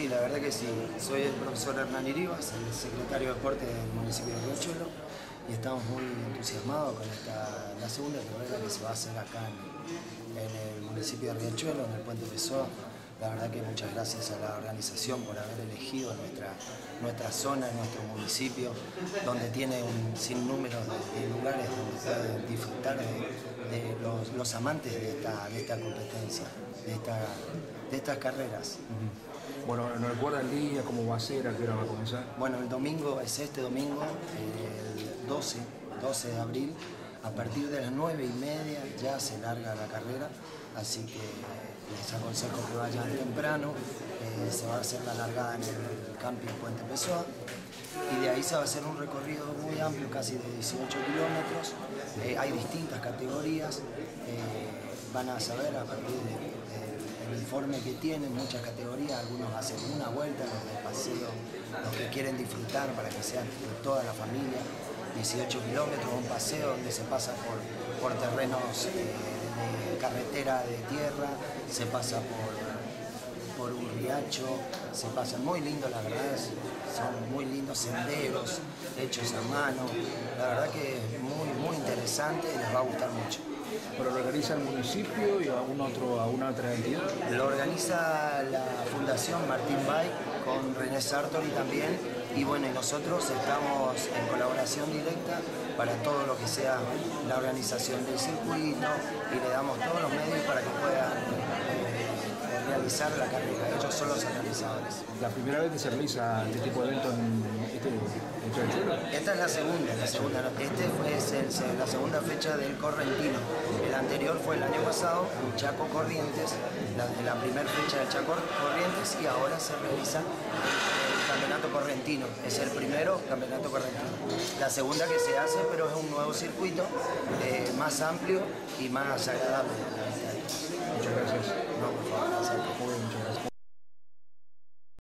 Sí, la verdad que sí. Soy el profesor Hernán Iribas, el secretario de Deporte del municipio de Riachuelo y estamos muy entusiasmados con esta, la segunda carrera que se va a hacer acá en, en el municipio de Riachuelo, en el Puente Pessoa. La verdad que muchas gracias a la organización por haber elegido nuestra, nuestra zona, nuestro municipio, donde tiene un sinnúmero de, de lugares donde pueden disfrutar de, de los, los, amantes de esta, de esta competencia, de, esta, de estas carreras. Bueno, ¿nos recuerda el día, cómo va a ser, a qué hora va a comenzar? Bueno, el domingo es este domingo, el 12, 12 de abril, a partir de las 9 y media ya se larga la carrera, así que les aconsejo que vayan temprano, eh, se va a hacer la largada en el camping Puente Pessoa y de ahí se va a hacer un recorrido muy amplio, casi de 18 kilómetros, eh, hay distintas categorías, eh, van a saber a partir del informe que tienen, muchas categorías, algunos hacen una vuelta, los de paseo, los que quieren disfrutar para que sean de toda la familia, 18 kilómetros, un paseo donde se pasa por, por terrenos de carretera de tierra, se pasa por, por un riacho, se pasa muy lindo la verdad, son muy lindos senderos hechos a mano, la verdad que es muy, muy interesante y les va a gustar mucho. ¿Pero lo organiza el municipio y algún otro, alguna otra entidad? Lo organiza la Fundación Martín Bay con René Sartori también y bueno, y nosotros estamos en colaboración directa para todo lo que sea la organización del circuito y le damos todos los medios para que puedan eh, realizar la carrera. Ellos son los organizadores. ¿La primera vez que se realiza este tipo de evento en este en Esta es la segunda, la segunda. Este es el, la segunda fecha del Correntino. El anterior fue el año pasado, Chaco Corrientes, la, primera fecha del Chaco Corrientes y ahora se realiza Campeonato Correntino. Es el primero Campeonato Correntino. La segunda que se hace, pero es un nuevo circuito eh, más amplio y más agradable.